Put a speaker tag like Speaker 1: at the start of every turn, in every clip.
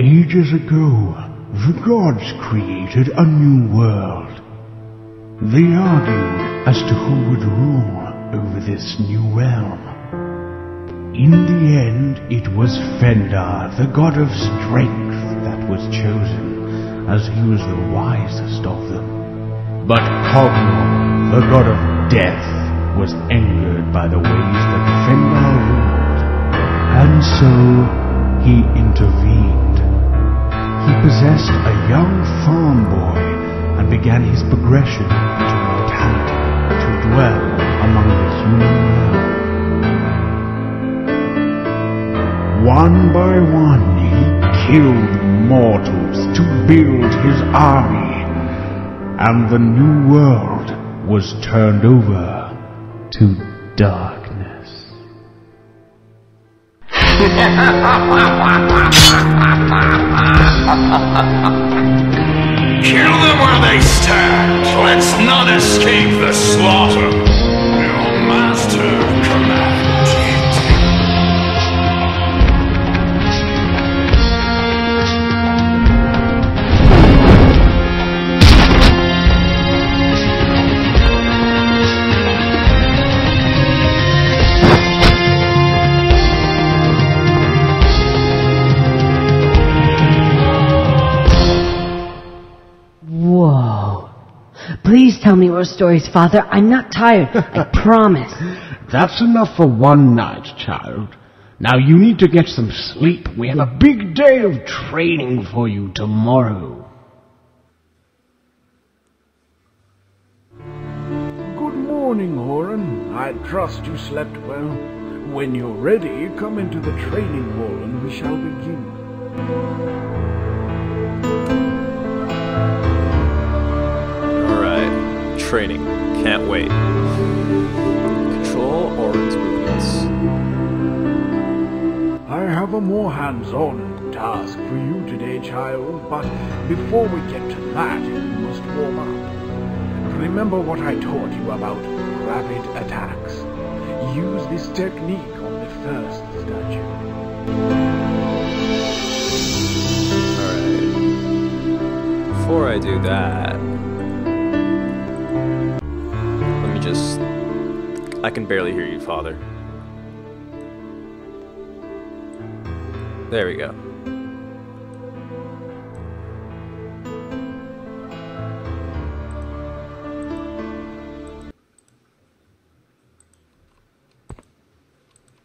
Speaker 1: Ages ago, the gods created a new world. They argued as to who would rule over this new realm. In the end, it was Fendar, the god of strength, that was chosen, as he was the wisest of them. But Cogmor, the god of death, was angered by the ways that Fendar ruled, and so he intervened. He possessed a young farm boy and began his progression into mortality to dwell among the human realm. One by one he killed mortals to build his army, and the new world was turned over to darkness.
Speaker 2: Kill them where they stand. Let's not escape the slaughter. Your master commands
Speaker 3: tell me your stories, Father. I'm not tired. I promise.
Speaker 1: That's enough for one night, child. Now you need to get some sleep. We have a big day of training for you tomorrow.
Speaker 4: Good morning, Orin. I trust you slept well. When you're ready, come into the training hall and we shall begin.
Speaker 5: Training. Can't wait. Control Orin's movements.
Speaker 4: I have a more hands-on task for you today, child, but before we get to that, you must warm up. Remember what I taught you about rapid attacks. Use this technique on the first statue.
Speaker 5: Alright. Before I do that, just. I can barely hear you, Father. There we go.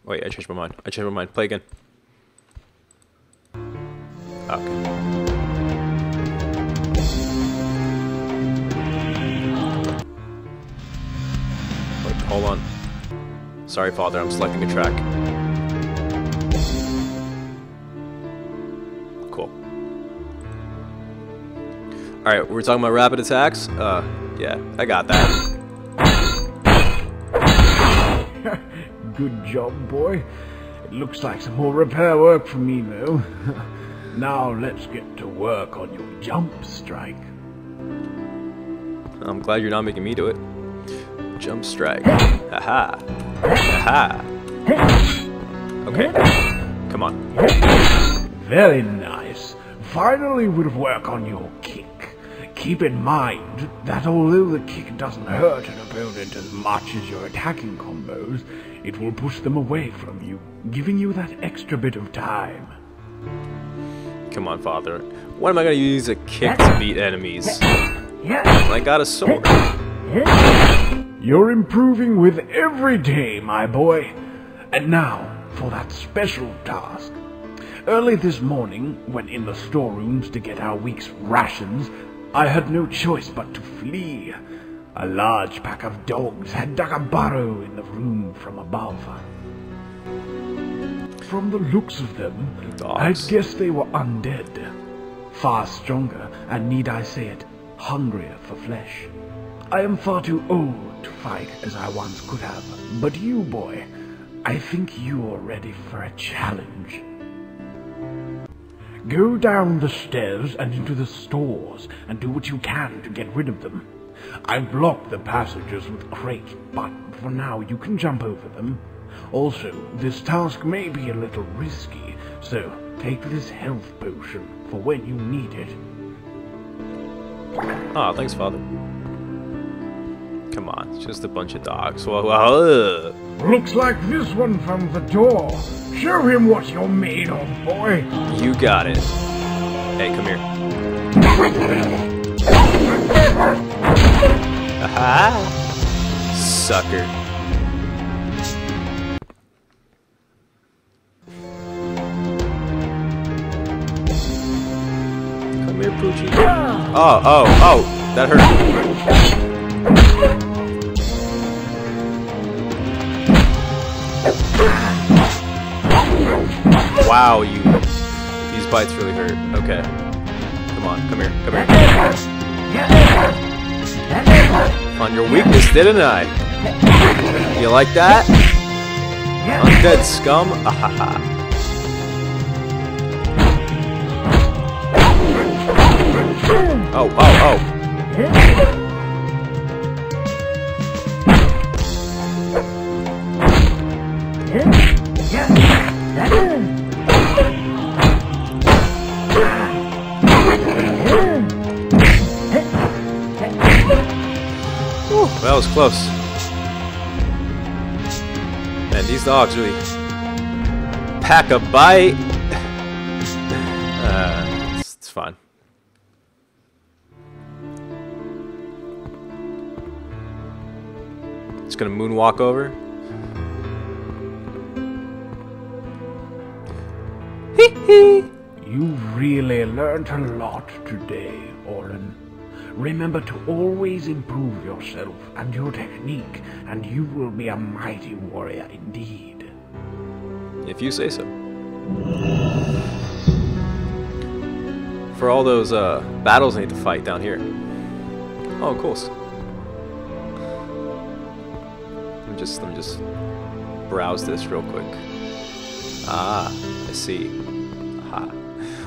Speaker 5: Wait, I changed my mind. I changed my mind. Play again. Okay. Hold on. Sorry, Father, I'm selecting a track. Cool. Alright, we're talking about rapid attacks? Uh, yeah, I got that.
Speaker 4: Good job, boy. It looks like some more repair work for me, though. now let's get to work on your jump strike.
Speaker 5: I'm glad you're not making me do it. Jump strike. Haha. Haha. Okay. Come on.
Speaker 4: Very nice. Finally, we'll work on your kick. Keep in mind that although the kick doesn't hurt an opponent as much as your attacking combos, it will push them away from you, giving you that extra bit of time.
Speaker 5: Come on, Father. When am I gonna use a kick to beat enemies? I got a sword.
Speaker 4: You're improving with every day, my boy. And now, for that special task. Early this morning, when in the storerooms to get our week's rations, I had no choice but to flee. A large pack of dogs had dug a burrow in the room from above. From the looks of them, I'd guess they were undead. Far stronger, and need I say it, hungrier for flesh. I am far too old to fight as I once could have, but you, boy, I think you are ready for a challenge. Go down the stairs and into the stores and do what you can to get rid of them. I've blocked the passages with crates, but for now you can jump over them. Also, this task may be a little risky, so take this health potion for when you need it.
Speaker 5: Ah, thanks, Father. Come on, it's just a bunch of dogs. Well, well.
Speaker 4: Looks like this one found the door. Show him what you're made of, boy.
Speaker 5: You got it. Hey, come here. Aha! Sucker. Come here, Poochie. Ah. Oh, oh, oh! That hurt. Wow, you. These bites really hurt. Okay. Come on, come here, come here. On your weakness, didn't I? You like that? Undead scum? Ahaha. Oh, oh, oh. Whew, that was close. Man, these dogs really pack a bite. Uh, it's, it's. Just gonna moonwalk over.
Speaker 4: You've really learned a lot today, Orin. Remember to always improve yourself and your technique, and you will be a mighty warrior indeed.
Speaker 5: If you say so. For all those uh, battles I need to fight down here. Oh, cool. Let me just let me just browse this real quick. Ah, I see.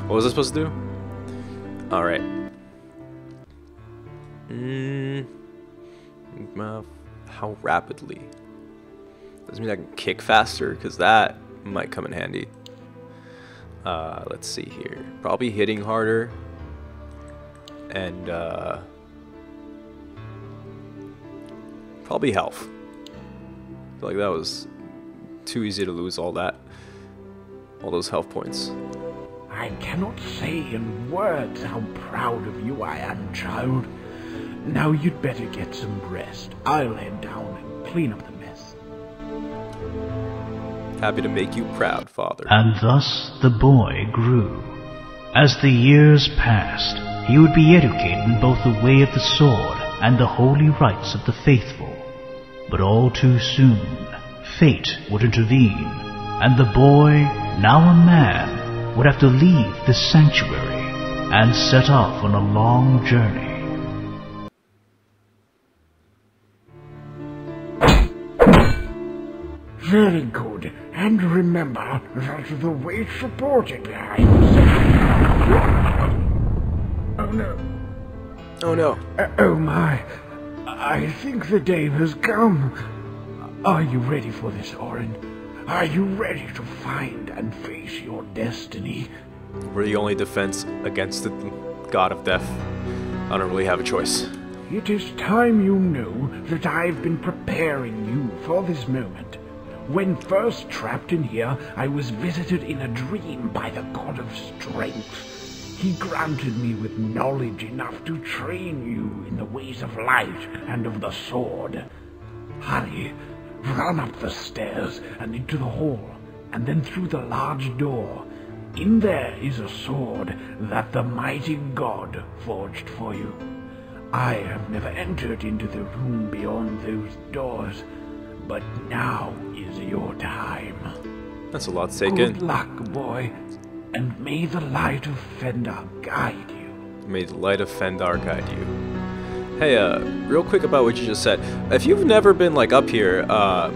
Speaker 5: What was I supposed to do? All right. Mm, uh, how rapidly? Does mean I can kick faster? Because that might come in handy. Uh, let's see here. Probably hitting harder. And, uh... Probably health. Like that was too easy to lose all that. All those health points.
Speaker 4: I cannot say in words how proud of you I am, child. Now you'd better get some rest. I'll head down and clean up the mess.
Speaker 5: Happy to make you proud, father.
Speaker 1: And thus the boy grew. As the years passed, he would be educated in both the way of the sword and the holy rites of the faithful. But all too soon, fate would intervene, and the boy, now a man, would have to leave the sanctuary and set off on a long journey.
Speaker 4: Very good. And remember that the weight supporting behind. Oh no.
Speaker 5: Oh no.
Speaker 4: Uh, oh my. I think the day has come. Are you ready for this, Orin? Are you ready to find and face your destiny?
Speaker 5: We're the only defense against the god of death. I don't really have a choice.
Speaker 4: It is time you knew that I've been preparing you for this moment. When first trapped in here, I was visited in a dream by the god of strength. He granted me with knowledge enough to train you in the ways of light and of the sword. Hurry, run up the stairs and into the hall, and then through the large door. In there is a sword that the mighty god forged for you. I have never entered into the room beyond those doors, but now is your time.
Speaker 5: That's a lot to take
Speaker 4: Good
Speaker 5: in.
Speaker 4: luck, boy, and may the light of Fendar guide you.
Speaker 5: May the light of Fendar guide you. Hey, uh, real quick about what you just said. If you've never been, like, up here, uh...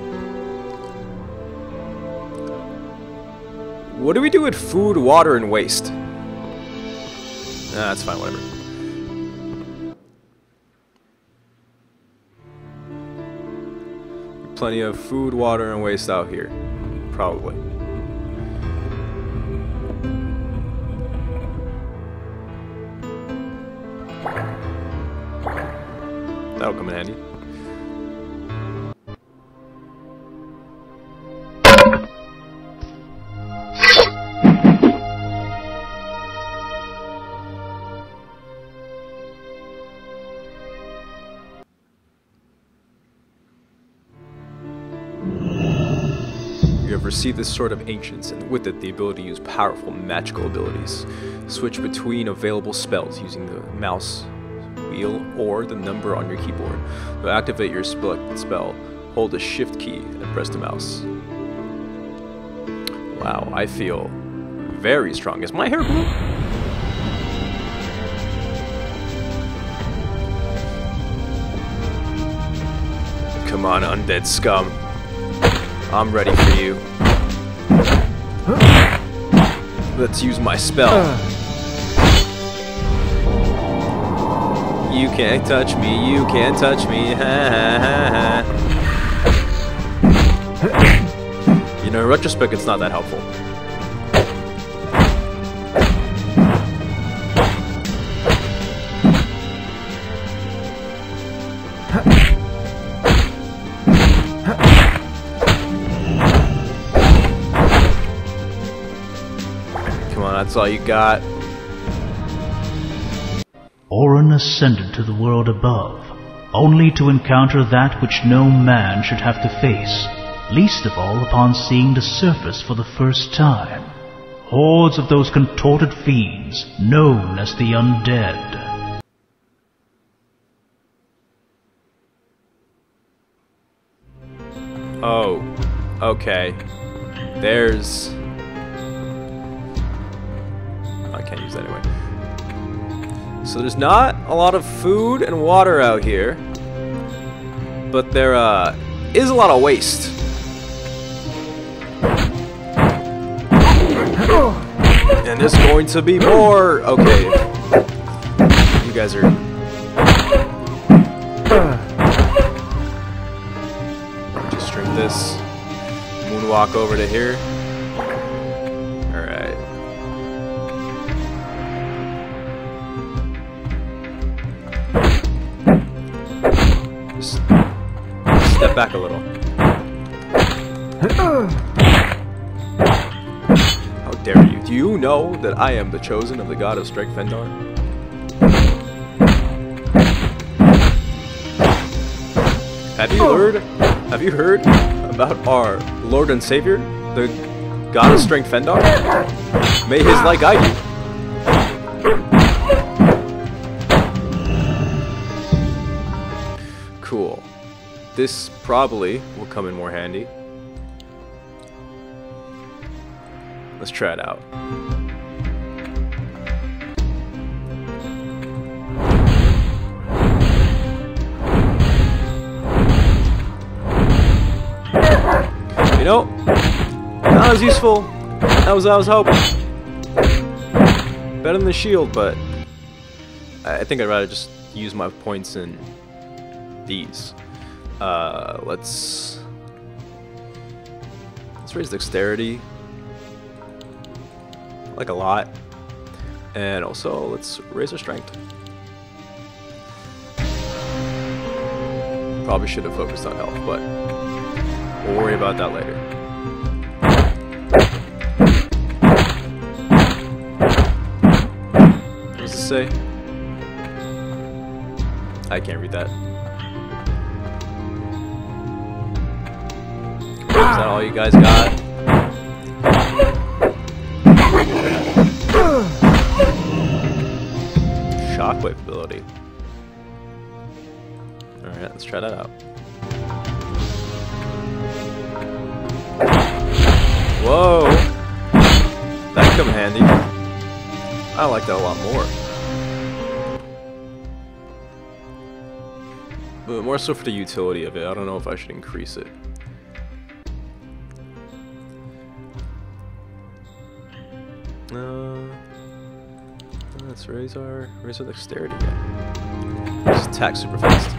Speaker 5: What do we do with food, water, and waste? Nah, that's fine, whatever. plenty of food, water, and waste out here. Probably. That'll come in handy. You have received this Sword of Ancients, and with it the ability to use powerful magical abilities. Switch between available spells using the mouse wheel or the number on your keyboard. To activate your spell, hold the shift key and press the mouse. Wow, I feel very strong. Is my hair blue? Come on, undead scum. I'm ready for you. Let's use my spell. You can't touch me, you can't touch me. You know, in retrospect, it's not that helpful. Come on, that's all you got.
Speaker 6: Ascended to the world above, only to encounter that which no man should have to face, least of all upon seeing the surface for the first time. Hordes of those contorted fiends, known as the undead.
Speaker 5: Oh, okay. There's. I can't use that anyway. So there's not a lot of food and water out here, but there uh, is a lot of waste. And there's going to be more. Okay, you guys are. Just drink this. Moonwalk over to here. Step back a little. How dare you? Do you know that I am the chosen of the god of Strike Fendar? Have you oh. heard? Have you heard about our Lord and Savior, the God of Strength Fendar? May his light guide you. This probably will come in more handy. Let's try it out. You know, not as useful as I was hoping. Better than the shield, but I think I'd rather just use my points in these. Uh, let's let's raise dexterity like a lot, and also let's raise our strength. Probably should have focused on health, but we'll worry about that later. What does it say? I can't read that. Is that all you guys got? Shockwave ability. Alright, let's try that out. Whoa! That come handy. I like that a lot more. But more so for the utility of it. I don't know if I should increase it. No. let's raise our raise our dexterity. Just attack super fast.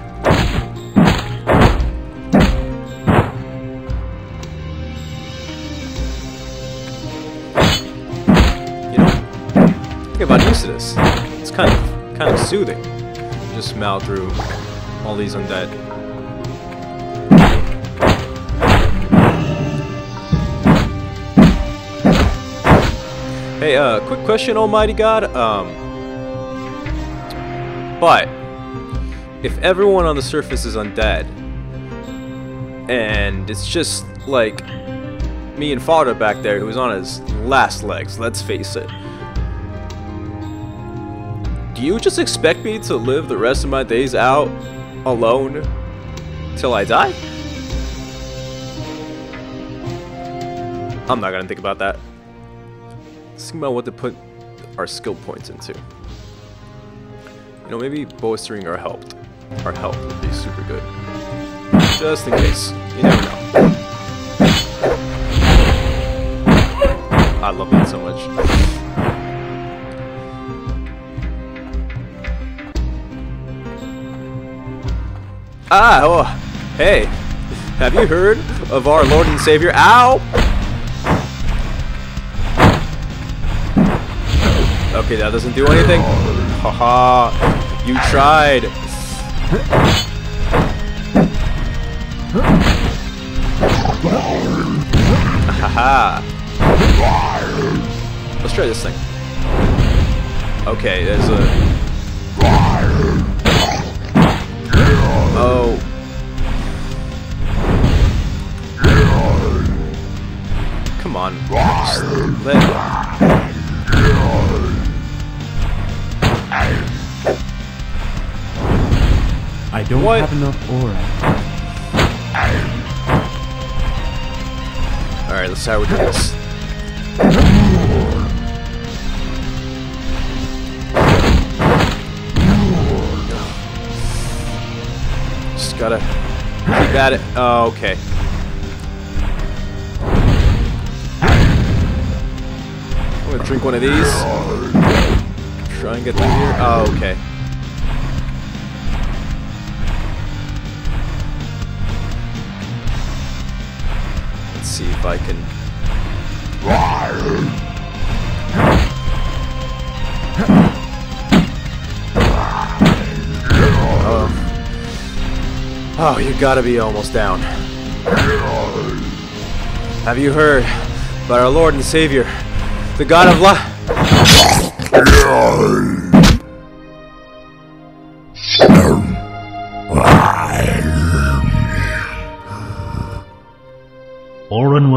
Speaker 5: You know, think about used to this. It's kind of kind of soothing. Just smell through all these undead. Hey, uh, quick question, Almighty God. Um, but if everyone on the surface is undead, and it's just like me and Father back there who's on his last legs, let's face it. Do you just expect me to live the rest of my days out alone till I die? I'm not gonna think about that. Let's think about what to put our skill points into. You know, maybe bolstering our health. Our health would be super good. Just in case. You never know. I love that so much. Ah, oh, hey. Have you heard of our Lord and Savior? Ow! Okay, that doesn't do anything. Haha, you tried. Haha. Let's try this thing. Okay, there's a. Oh. Come on. Just let
Speaker 7: I don't
Speaker 5: What?
Speaker 7: have enough aura.
Speaker 5: Alright, let's see how we do this. Just gotta keep at it. Oh, okay. I'm gonna drink one of these. Try and get through here. Oh, okay. See if I can. Oh. Oh, you gotta be almost down. Have you heard about our Lord and Savior, the God of Life?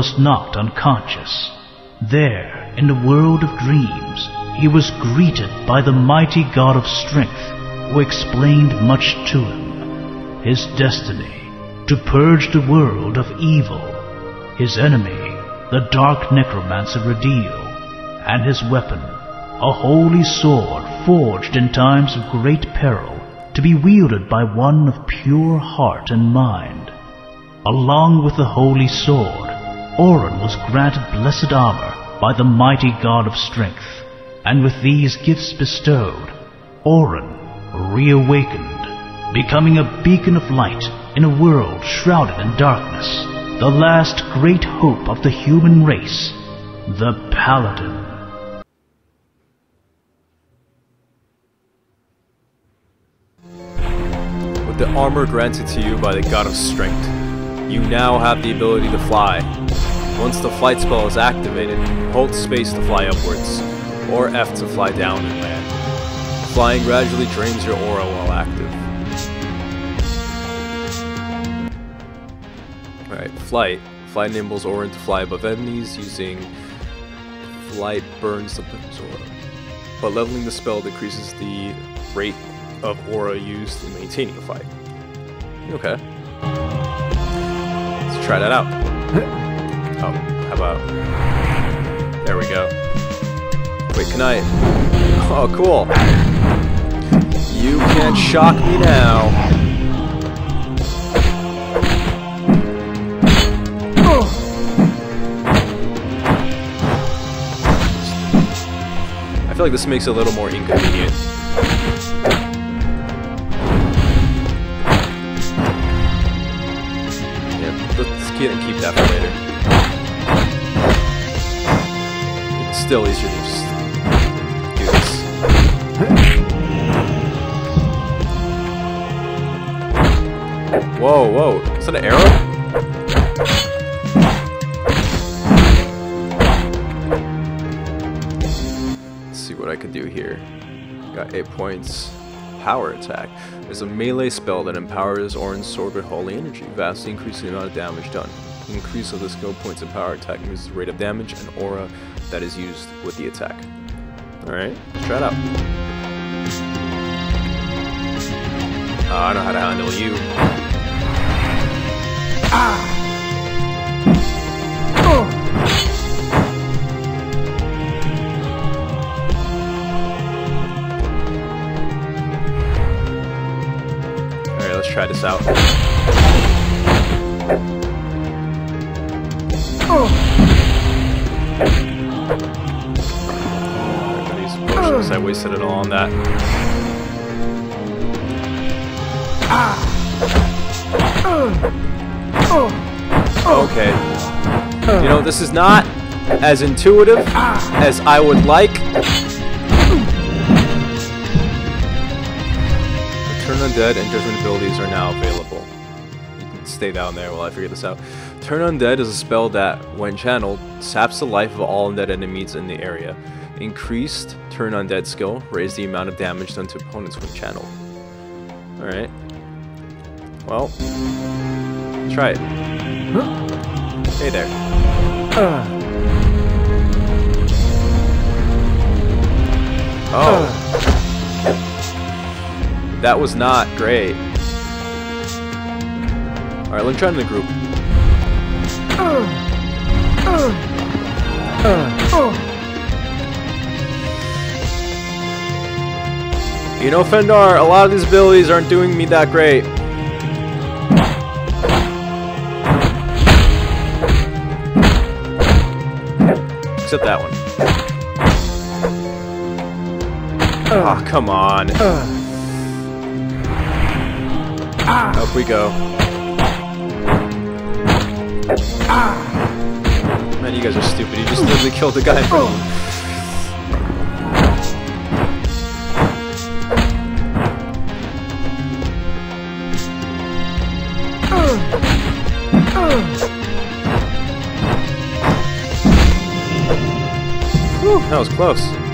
Speaker 6: Was not unconscious. There, in the world of dreams, he was greeted by the mighty god of strength, who explained much to him. His destiny, to purge the world of evil. His enemy, the dark necromancer Radil, and his weapon, a holy sword forged in times of great peril, to be wielded by one of pure heart and mind. Along with the holy sword, Orin was granted blessed armor by the mighty god of strength, and with these gifts bestowed, Orin reawakened, becoming a beacon of light in a world shrouded in darkness, the last great hope of the human race, the Paladin.
Speaker 5: With the armor granted to you by the God of Strength, you now have the ability to fly. Once the flight spell is activated, hold space to fly upwards, or F to fly down and land. Flying gradually drains your aura while active. Alright, flight. Flight enables Orin to fly above enemies using flight burns the weapon's aura. But leveling the spell decreases the rate of aura used in maintaining the fight. Okay. Try that out. Oh, how about... There we go. Wait, can I... Oh, cool. You can't shock me now. I feel like this makes it a little more inconvenient. That for later. It's still easier to just do this. Whoa, whoa. Is that an arrow? See what I can do here. Got 8 points. Power attack is a melee spell that empowers Orin's sword with holy energy, vastly increasing the amount of damage done. Increase of the skill points in power attack moves the rate of damage and aura that is used with the attack. Alright, let's try it out. Uh, I know how to handle you. Let's try this out. Wasted it all on that. Okay. You know, this is not as intuitive as I would like. Turn Undead and Judgment abilities are now available. Stay down there while I figure this out. Turn Undead is a spell that, when channeled, saps the life of all undead enemies in the area. Increased Turn Undead skill, raise the amount of damage done to opponents when channeled. Alright. Well, try it. Hey there. Oh. That was not great. Alright, let's try in the group. You know, Fendar, a lot of these abilities aren't doing me that great. Except that one. Ah, come on. Up we go. Man, you guys are stupid. You just literally killed the guy. That was close.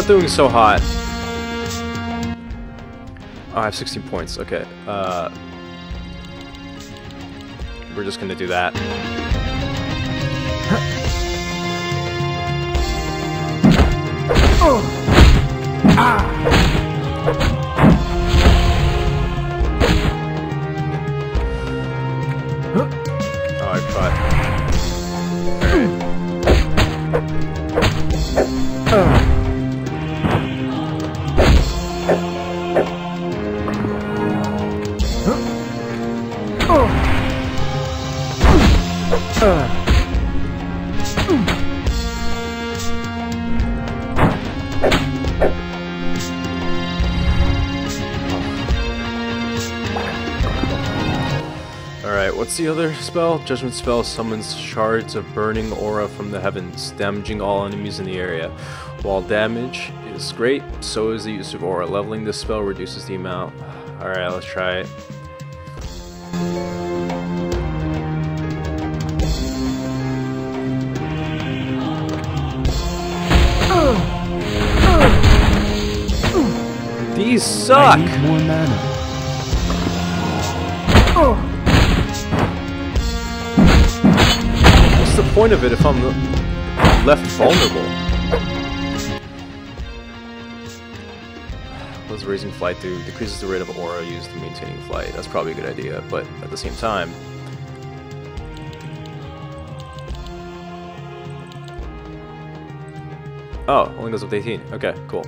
Speaker 5: Not doing so hot. Oh, I have 16 points. Okay. Uh, we're just gonna do that. What's the other spell? Judgment spell summons shards of burning aura from the heavens, damaging all enemies in the area. While damage is great, so is the use of aura. Leveling this spell reduces the amount. Alright, let's try it. These suck! Point of it if I'm left vulnerable? What does raising flight do? Decreases the rate of aura used in maintaining flight. That's probably a good idea, but at the same time... Oh, only goes up to 18. Okay, cool.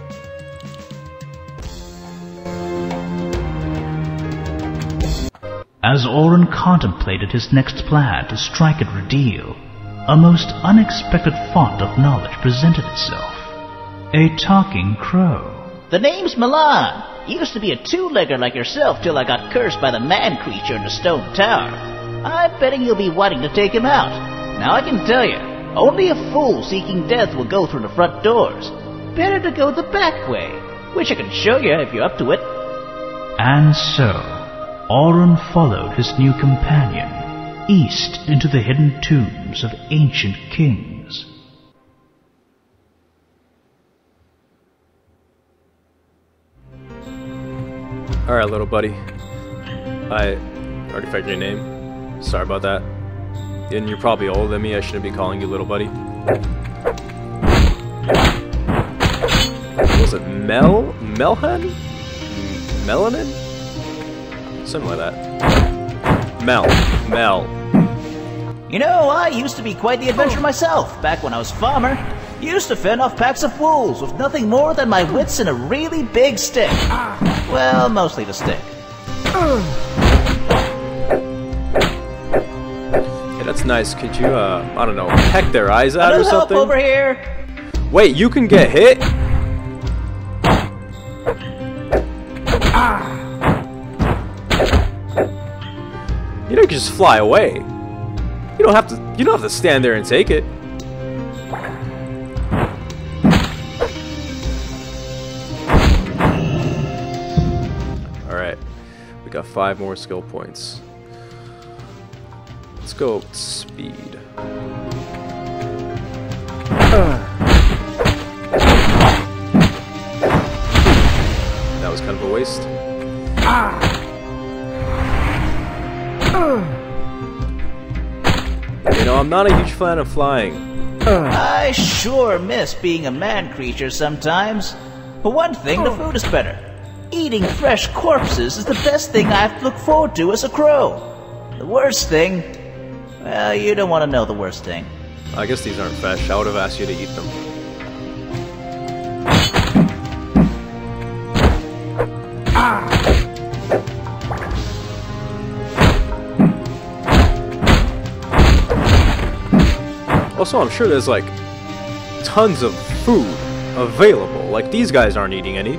Speaker 6: As Orin contemplated his next plan to strike at Radil, a most unexpected font of knowledge presented itself. A talking crow.
Speaker 8: The name's Milan. Used to be a two-legger like yourself till I got cursed by the man creature in the stone tower. I'm betting you'll be wanting to take him out. Now I can tell you, only a fool seeking death will go through the front doors. Better to go the back way, which I can show you if you're up to it.
Speaker 6: And so, Orin followed his new companion east into the hidden tombs of ancient kings.
Speaker 5: Alright, little buddy. I already figured your name. Sorry about that. And you're probably older than me, I shouldn't be calling you little buddy. Was it Mel? Melhan? Melanin? Something like that. Mel. Mel.
Speaker 8: You know, I used to be quite the adventurer myself, back when I was a farmer. Used to fend off packs of wolves with nothing more than my wits and a really big stick. Well, mostly the stick.
Speaker 5: Yeah, that's nice. Could you, uh, I don't know, peck their eyes out
Speaker 8: A
Speaker 5: or
Speaker 8: little help
Speaker 5: something?
Speaker 8: over here.
Speaker 5: Wait, you can get hit? You know, you can just fly away. You don't have to. You don't have to stand there and take it. All right, we got five more skill points. Let's go speed. That was kind of a waste. You know, I'm not a huge fan of flying.
Speaker 8: I sure miss being a man creature sometimes. For one thing, the food is better. Eating fresh corpses is the best thing I have to look forward to as a crow. The worst thing? Well, you don't want to know the worst thing.
Speaker 5: I guess these aren't fresh. I would have asked you to eat them. Also, I'm sure there's like tons of food available. Like these guys aren't eating any.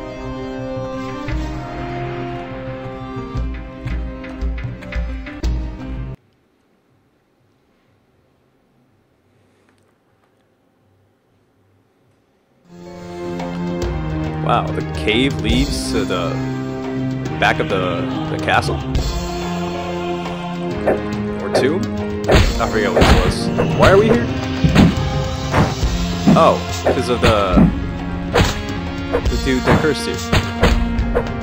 Speaker 5: Wow, the cave leads to the back of the, the castle? Or tomb? I forget what this was. Why are we here? Oh, because of the the dude that cursed you.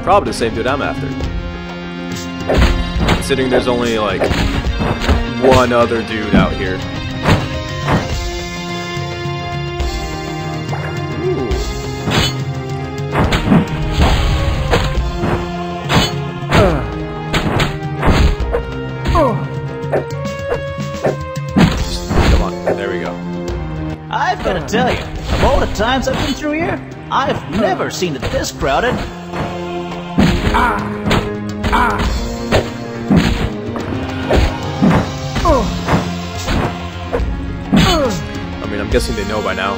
Speaker 5: Probably the same dude I'm after. Considering there's only like one other dude out here.
Speaker 8: Tell you, of all the times I've been through here, I've never seen it this crowded.
Speaker 5: I mean, I'm guessing they know by now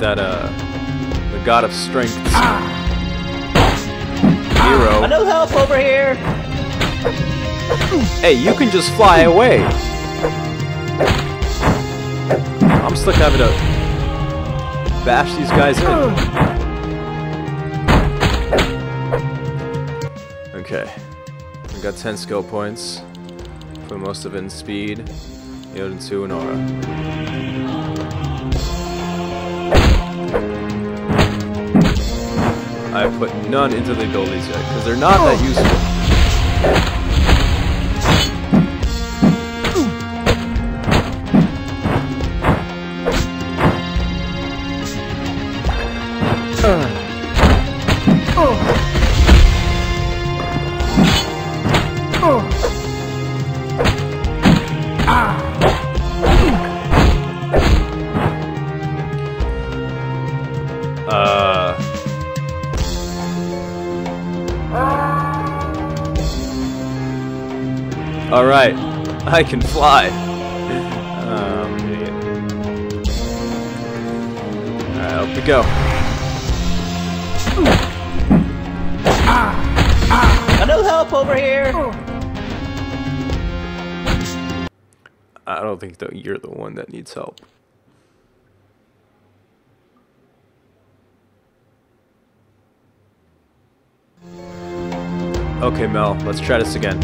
Speaker 5: that uh, the god of strength hero.
Speaker 8: A no help over here.
Speaker 5: Hey, you can just fly away. I'm stuck having to bash these guys in. Okay, we got 10 skill points. Put most of it in speed. Yoden 2 and Aura. I have put none into the abilities yet, because they're not that oh. useful. I can fly. Um, idiot. All right, up we go.
Speaker 8: No help over here.
Speaker 5: I don't think that you're the one that needs help. Okay, Mel, let's try this again.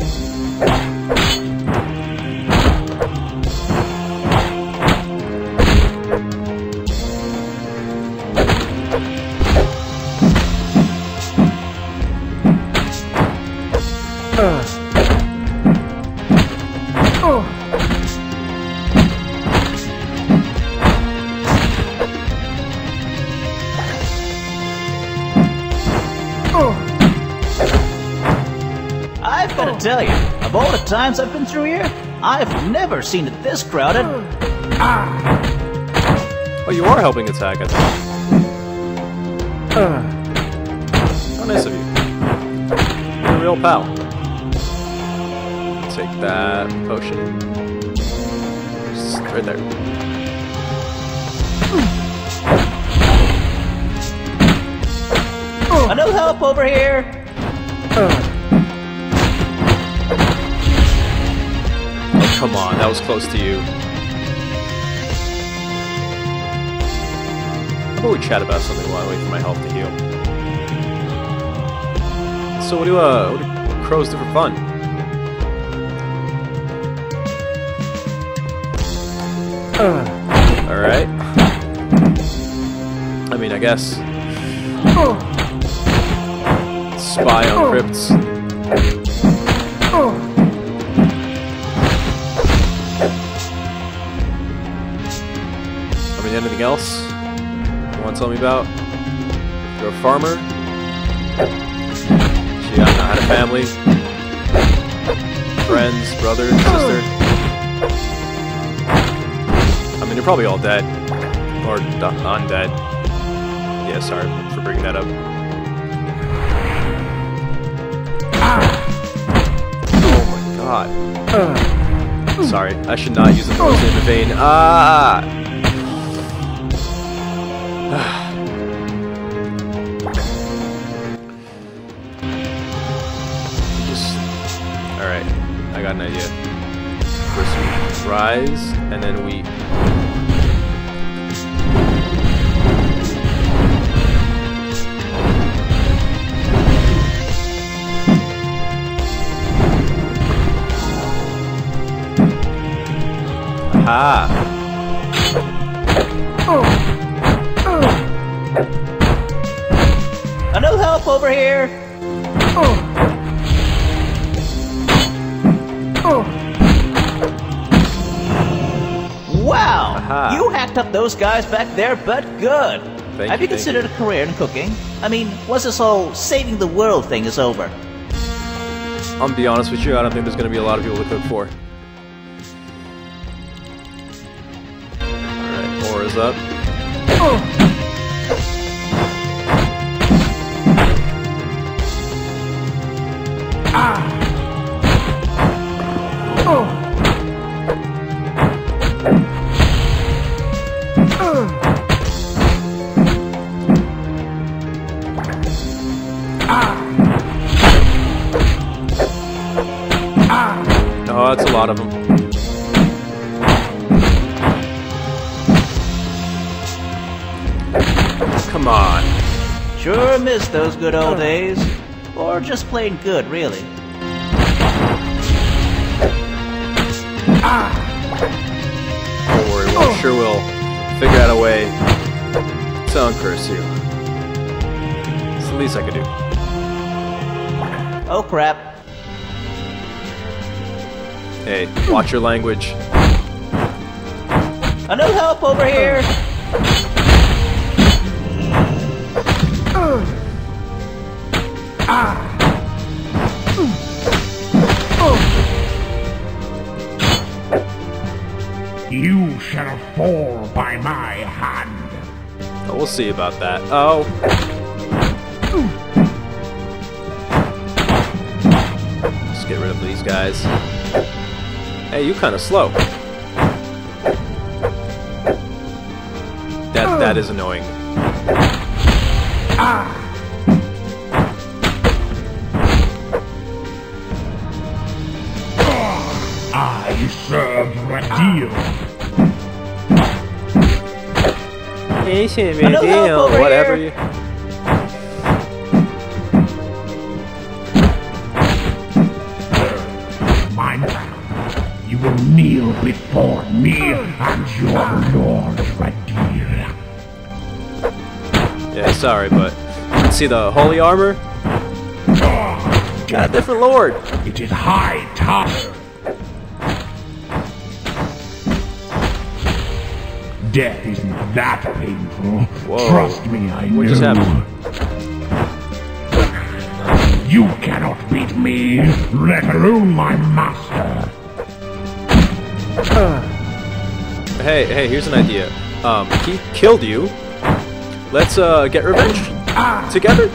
Speaker 8: Times I've been through here, I've never seen it this crowded.
Speaker 5: Oh, you are helping attack, I think. How nice of you. You're a real pal. Take that potion. Just right there.
Speaker 8: No help over here.
Speaker 5: Oh, come on, that was close to you. About we chat about something while I wait for my health to heal? So, what do uh, what do crows do for fun? All right. I mean, I guess spy on crypts. Anything else you want to tell me about? You're a farmer. I'm had a family, friends, brother, sister. I mean, you're probably all dead or undead. Yeah, sorry for bringing that up. Oh my god. Sorry, I should not use the poison in vein. Ah! First we rise, and then we. Aha! Uh, uh.
Speaker 8: No help over here. Hacked up those guys back there, but good.
Speaker 5: Thank
Speaker 8: Have
Speaker 5: you,
Speaker 8: you considered
Speaker 5: you.
Speaker 8: a career in cooking? I mean, once this whole saving the world thing is over.
Speaker 5: I'm gonna be honest with you, I don't think there's gonna be a lot of people to cook for. Alright, aura's up. Oh,
Speaker 8: just plain good, really.
Speaker 5: Don't worry, we'll oh. sure we'll figure out a way to uncurse you. It's the least I could do.
Speaker 8: Oh crap.
Speaker 5: Hey, watch your language.
Speaker 8: A new help over here!
Speaker 5: See about that. Oh. Let's get rid of these guys. Hey, you kind of slow. That that is annoying. Ah.
Speaker 1: I serve Radil.
Speaker 8: Another help over
Speaker 5: Whatever
Speaker 8: here.
Speaker 5: you.
Speaker 1: My man, you will kneel before me and your lord Radil.
Speaker 5: Yeah, sorry, but see the holy armor? Ah, Got a different lord.
Speaker 1: It is high time. Death isn't that painful.
Speaker 5: Whoa.
Speaker 1: Trust me, I
Speaker 5: What
Speaker 1: know.
Speaker 5: just happened?
Speaker 1: You cannot beat me, let alone my master.
Speaker 5: Hey, hey, here's an idea. Um, he killed you. Let's uh get revenge together.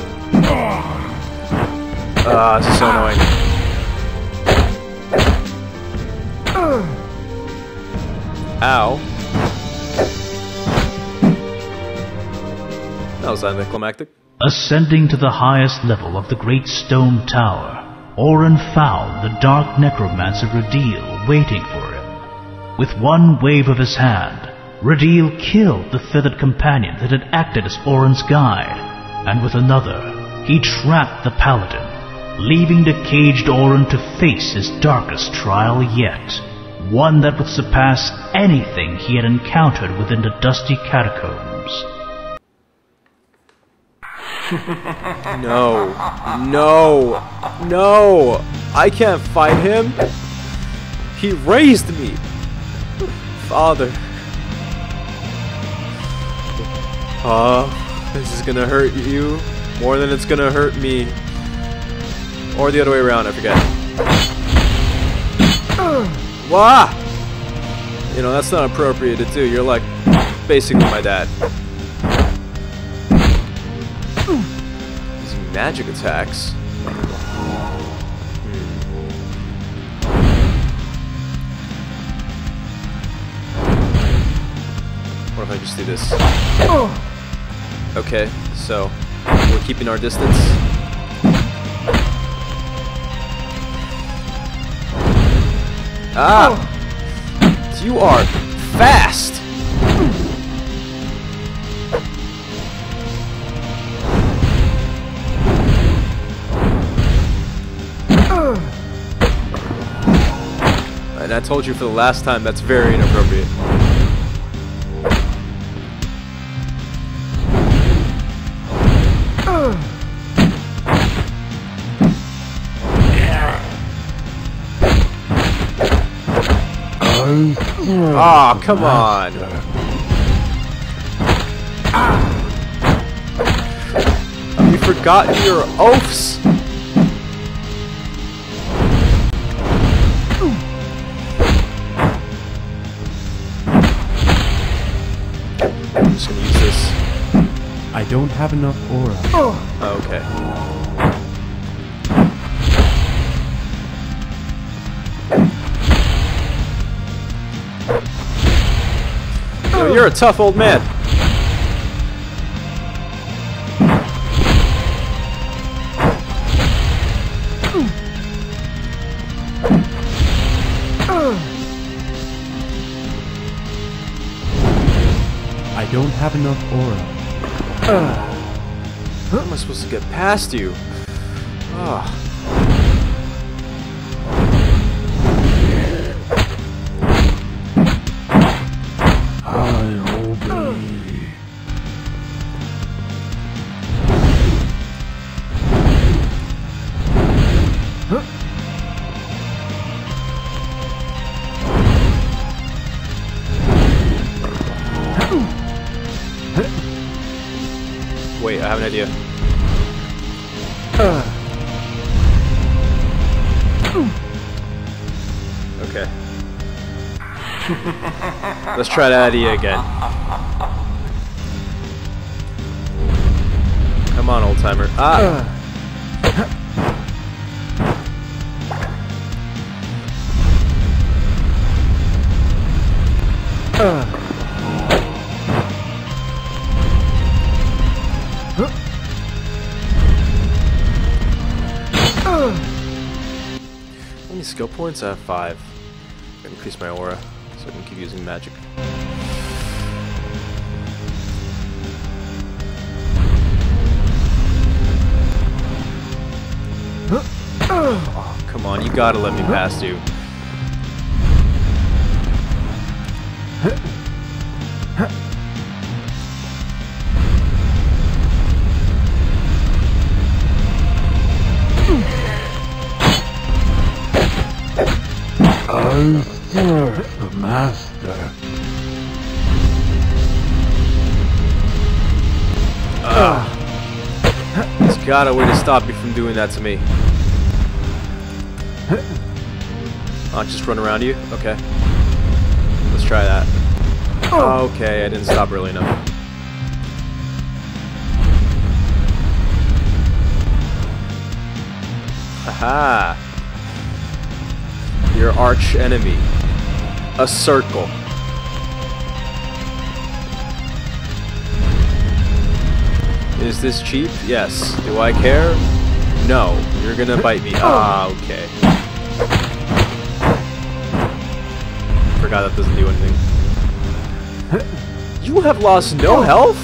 Speaker 5: Ah, this is so annoying. Ow. That was anticlimactic.
Speaker 6: Ascending to the highest level of the great stone tower, Orin found the dark necromancer Radil waiting for him. With one wave of his hand, Radil killed the feathered companion that had acted as Orin's guide, and with another, he trapped the paladin, leaving the caged Orin to face his darkest trial yet, one that would surpass anything he had encountered within the dusty catacombs.
Speaker 5: No. No. No. I can't fight him. He raised me. Father. Ah, this is gonna hurt you more than it's gonna hurt me. Or the other way around, I forget. Wah! You know, that's not appropriate to do. You're like basically my dad. Magic attacks. Hmm. What if I just do this? Okay, so we're keeping our distance. Ah! You are fast! Told you for the last time, that's very inappropriate. Ah, come on. You forgotten your oaths?
Speaker 7: Don't have enough aura.
Speaker 5: Oh, oh okay. Oh. Yo, you're a tough old man. Oh.
Speaker 7: I don't have enough aura.
Speaker 5: How am I supposed to get past you? Ah. Let's try that idea again. Come on, old timer. Ah! How many skill points? I have five. Increase my aura so I can keep using magic. Oh, come on, you gotta let me pass you.
Speaker 1: I
Speaker 5: stop you from doing that to me. I'll just run around you? Okay. Let's try that. Okay, I didn't stop early enough. Haha. Your arch enemy. A circle. Is this cheap? Yes. Do I care? No. You're gonna bite me. Ah, okay. Forgot that doesn't do anything. You have lost no health?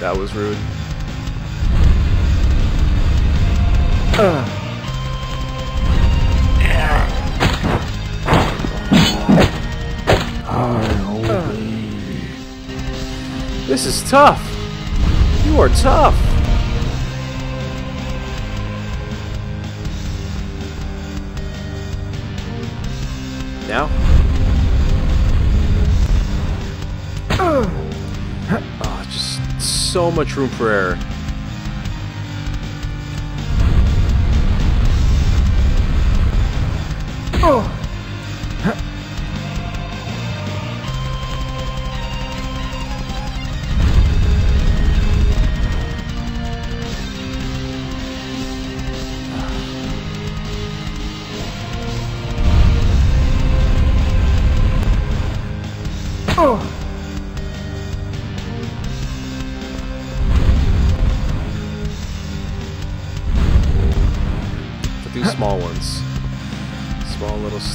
Speaker 5: That was rude. This is tough. You are tough. Now? Oh, just so much room for error. But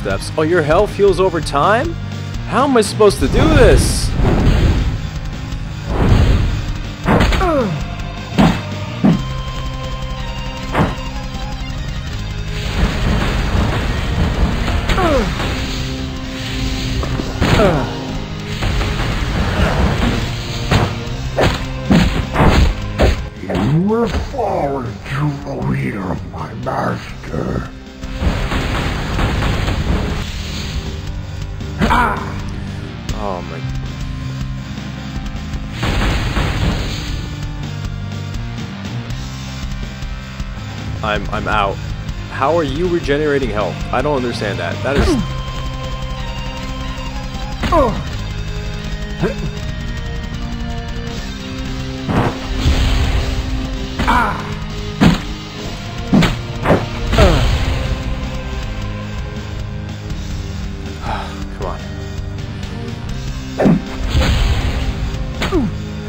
Speaker 5: steps. Oh, your health heals over time? How am I supposed to do this? Are you regenerating health? I don't understand that. That is on.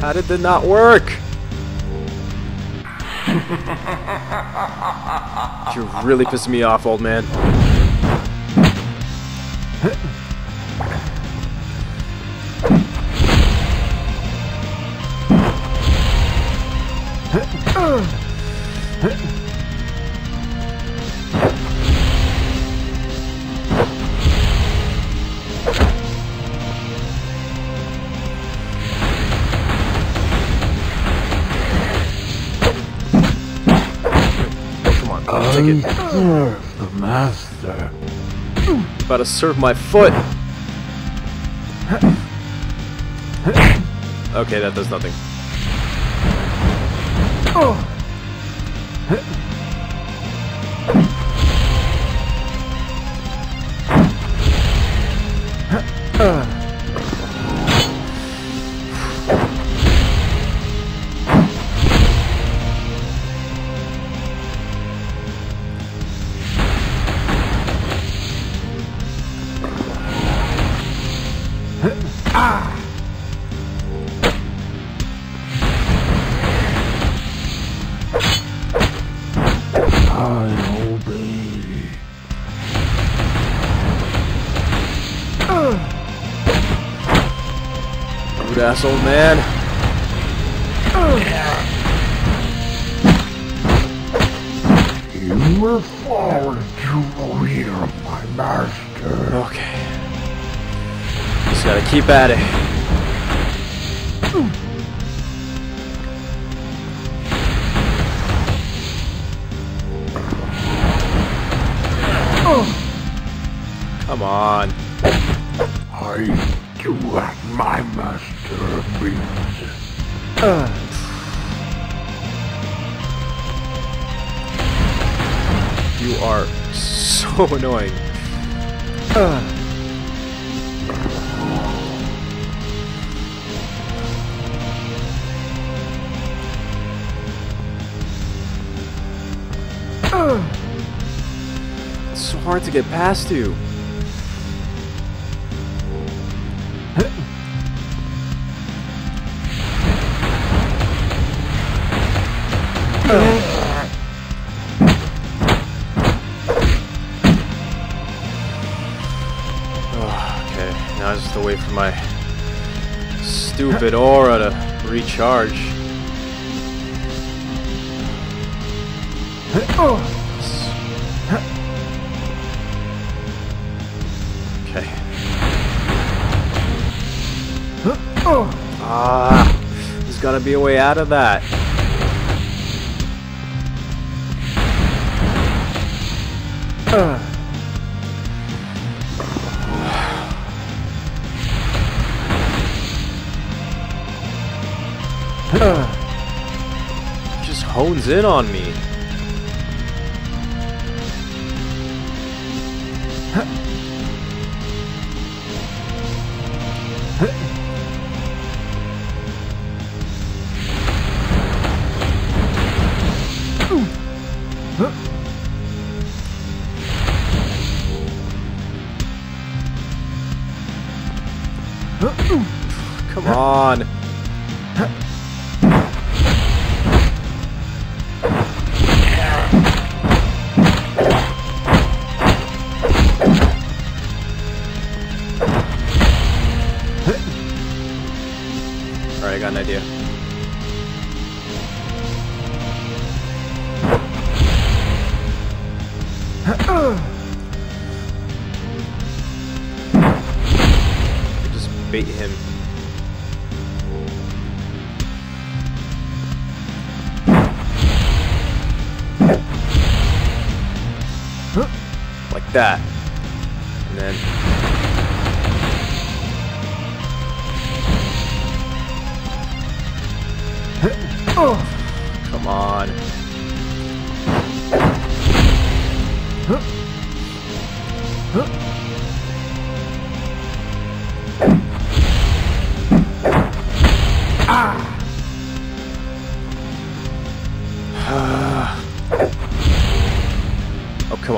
Speaker 5: How did that not work? You're really pissing me off, old man. About to serve my foot. Okay, that does nothing.
Speaker 4: I
Speaker 5: Just keep at it. Come on.
Speaker 4: I do what my master bids.
Speaker 5: You are so annoying. It's so hard to get past you. Oh, okay, now I just have to wait for my stupid aura to recharge. Oh. Gotta be a way out of that. just hones in on me. Him. Like that. And then Come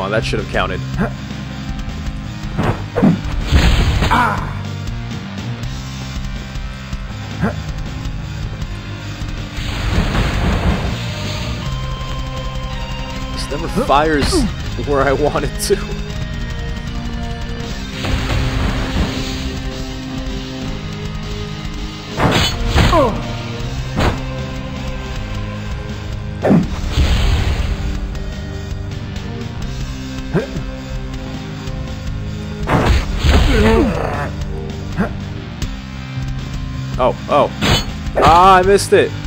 Speaker 5: on, that should have counted. This never fires where I want it to. I missed it.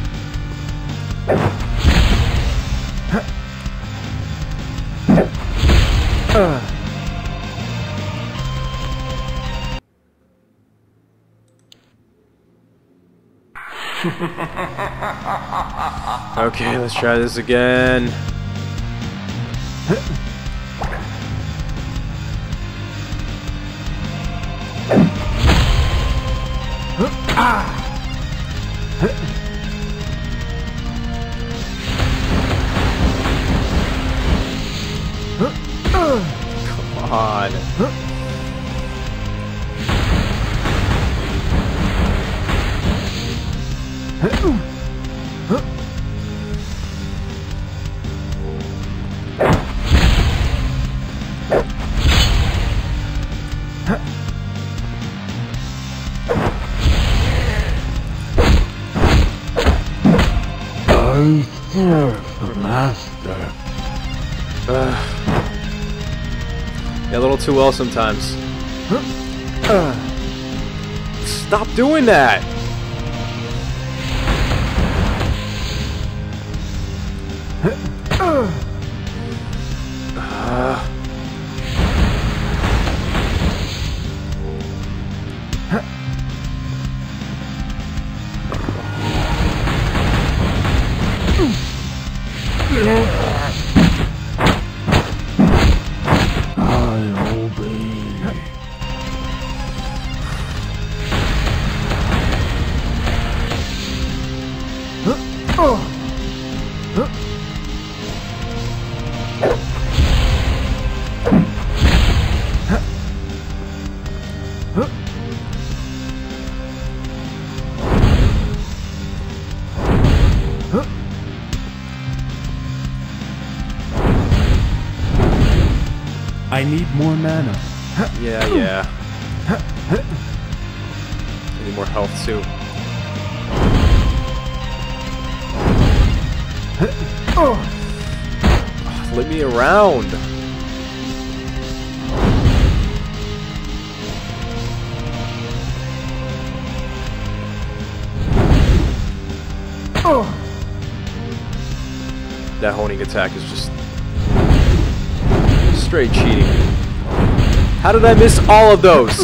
Speaker 5: Okay, let's try this again. Too well sometimes. Uh, stop doing that!
Speaker 7: Mana.
Speaker 5: Yeah, yeah. I need more health too. Let me around. Oh. That honing attack is How did I miss all of those?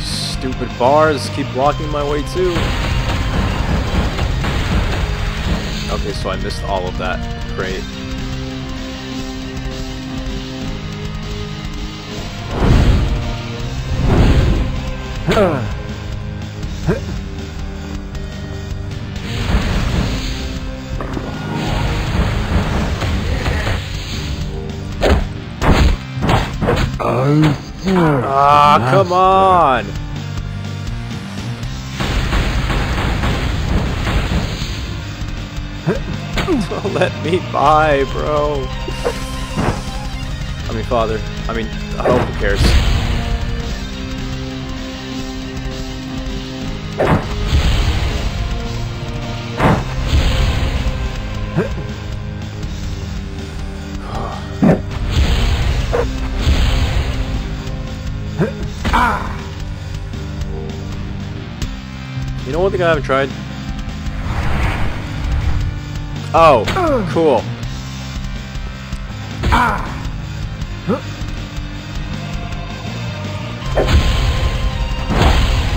Speaker 5: Stupid bars keep blocking my way too. Okay, so I missed all of that. Great. Come on! Don't let me by, bro. I mean, father. I mean, I hope who cares. Thing I haven't tried? Oh, cool.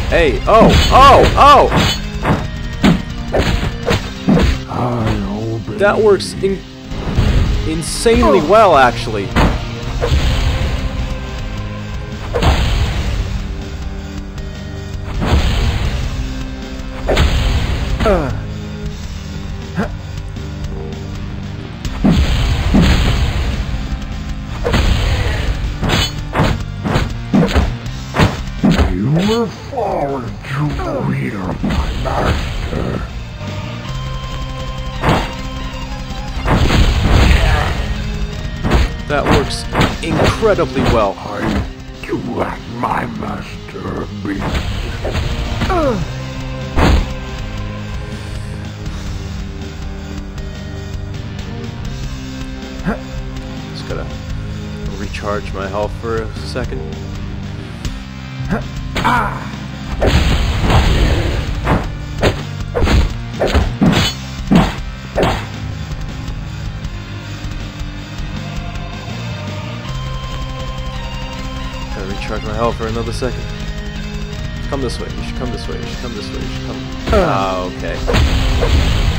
Speaker 5: Hey, oh, oh, oh! That works in insanely well, actually.
Speaker 4: My master.
Speaker 5: That works incredibly well.
Speaker 4: I do as my master bids.
Speaker 5: Just gotta recharge my health for a second. Ah! Gotta recharge my health for another second. Come this way. You should come this way. You should come this way. You should come. Ah, okay.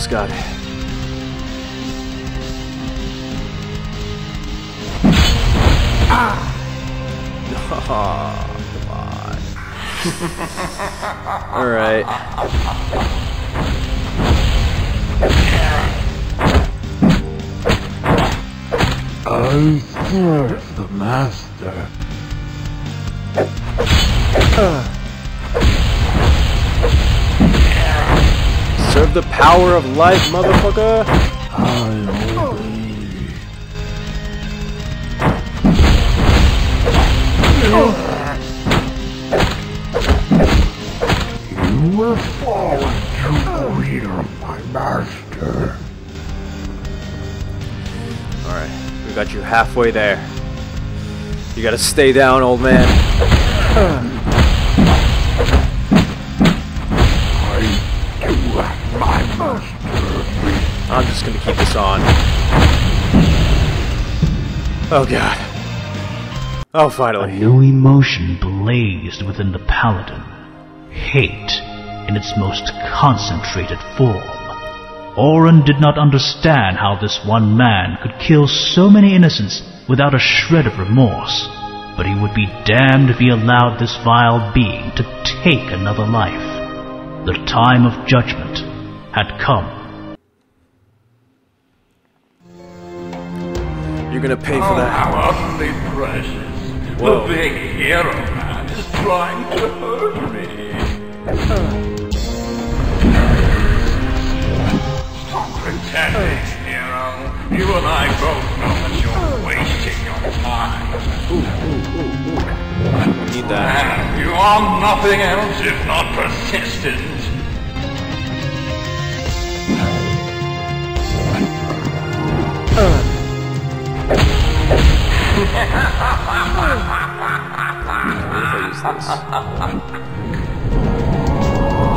Speaker 5: Almost got. Ah! come on. All right. Power of life, motherfucker.
Speaker 4: You will fall into the my master.
Speaker 5: All right, we got you halfway there. You gotta stay down, old man. I'm just gonna keep this on. Oh god. Oh,
Speaker 6: A
Speaker 5: finally.
Speaker 6: new emotion blazed within the paladin. Hate in its most concentrated form. Orin did not understand how this one man could kill so many innocents without a shred of remorse, but he would be damned if he allowed this vile being to take another life. The time of judgment had come.
Speaker 5: You're gonna pay for that.
Speaker 4: How utterly precious.
Speaker 5: Whoa.
Speaker 4: The big hero man is trying to hurt me. Stop pretending, hero. You and I both know that you're wasting your time.
Speaker 5: Need that.
Speaker 4: And you are nothing else if not persistent.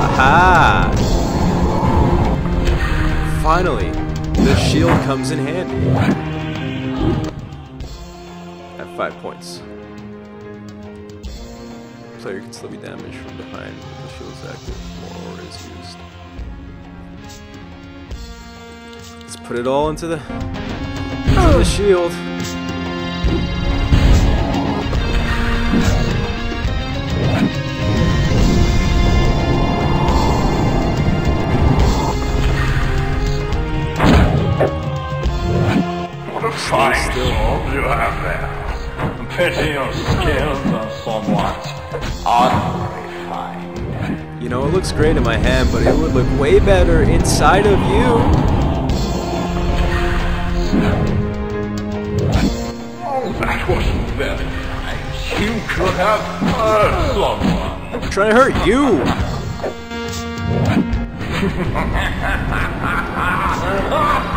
Speaker 5: Aha! Finally, the shield comes in handy. At five points. Player can still be damaged from behind if the shield is active. Aura is used. Let's put it all into the into the shield.
Speaker 4: What a fine sword you have there. Pity your skills are somewhat unrefined.
Speaker 5: You know, it looks great in my hand, but it would look way better inside of you.
Speaker 4: Oh, that wasn't very nice. You could have hurt someone.
Speaker 5: I'm trying to hurt you.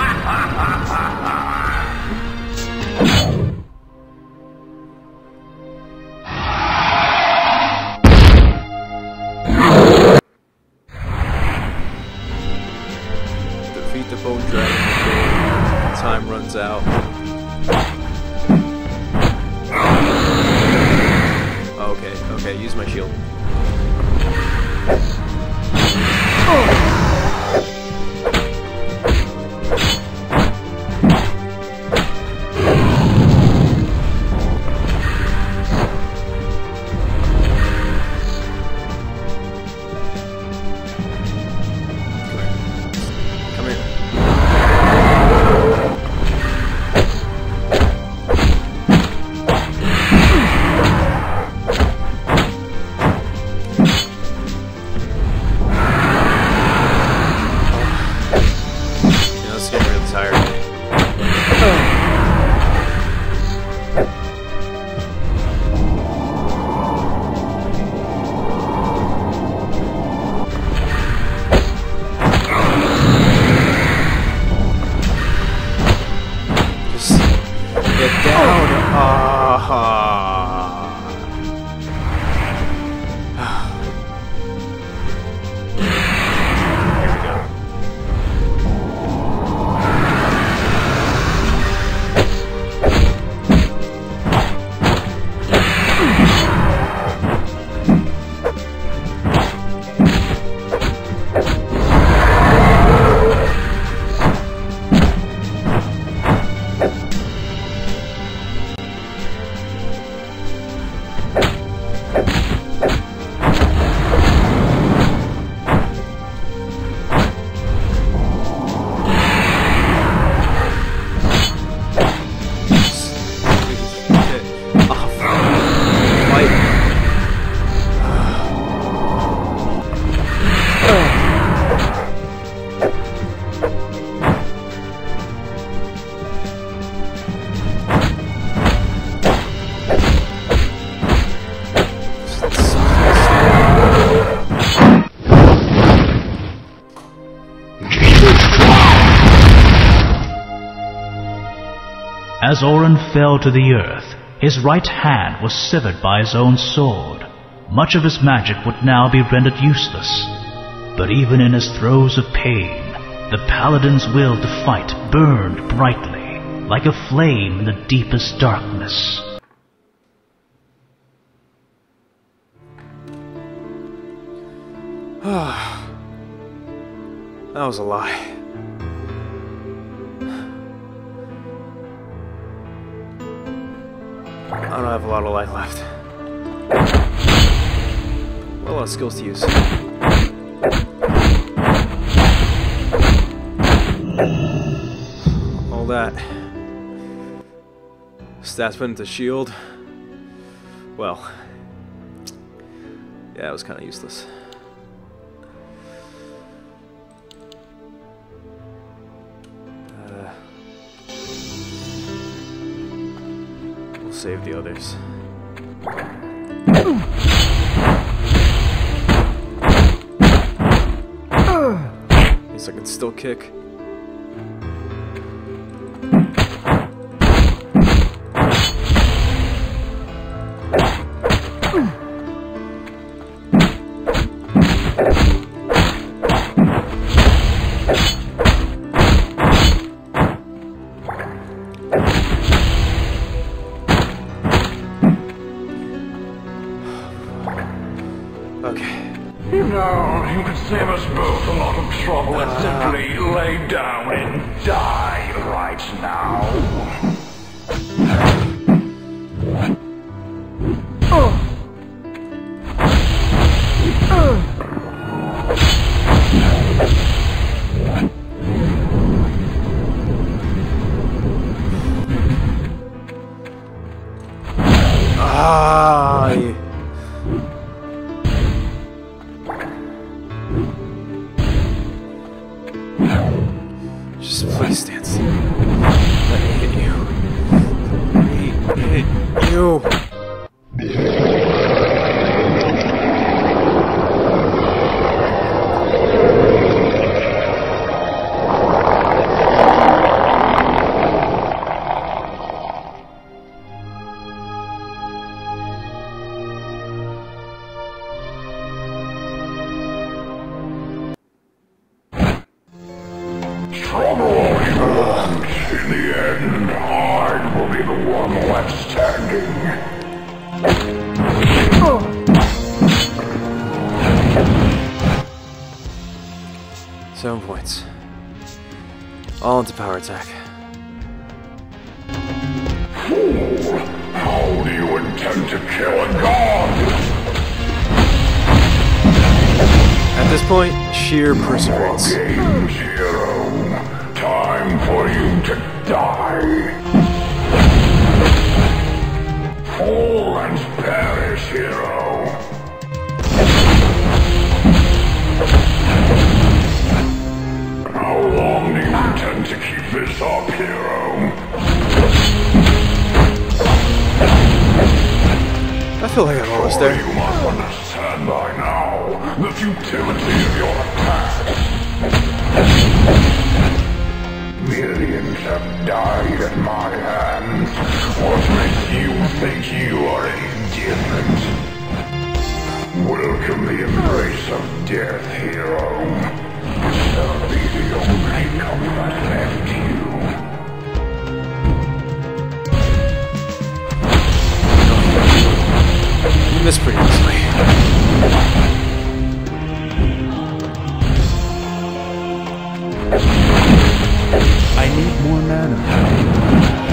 Speaker 5: Please
Speaker 6: As Orin fell to the earth, his right hand was severed by his own sword. Much of his magic would now be rendered useless. But even in his throes of pain, the paladin's will to fight burned brightly, like a flame in the deepest darkness.
Speaker 5: Ah, that was a lie. I don't have a lot of life left. A lot of skills to use. All that. Stats put into shield. Well, yeah, it was kind of useless. Save the others. At least I can still kick. Feel like I'm almost there.
Speaker 4: You must understand by now the futility of your attacks. Millions have died at my hands. What makes you think you are any different? Welcome the embrace of death, hero. That'll be the only comfort left You
Speaker 5: missed pretty easily.
Speaker 7: I need more mana.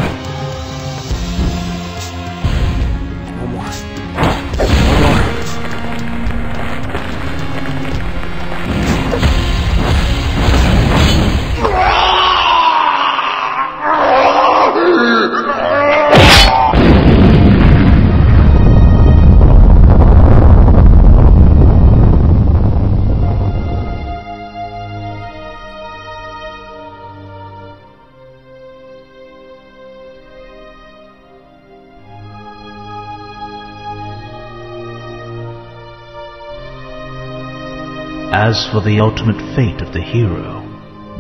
Speaker 6: As for the ultimate fate of the hero,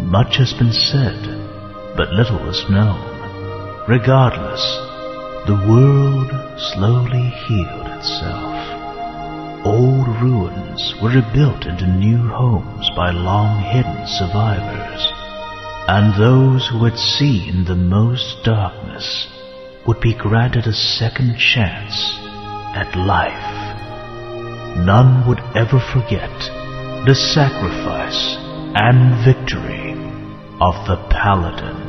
Speaker 6: much has been said, but little is known. Regardless, the world slowly healed itself. Old ruins were rebuilt into new homes by long-hidden survivors, and those who had seen the most darkness would be granted a second chance at life. None would ever forget the sacrifice and victory of the Paladin.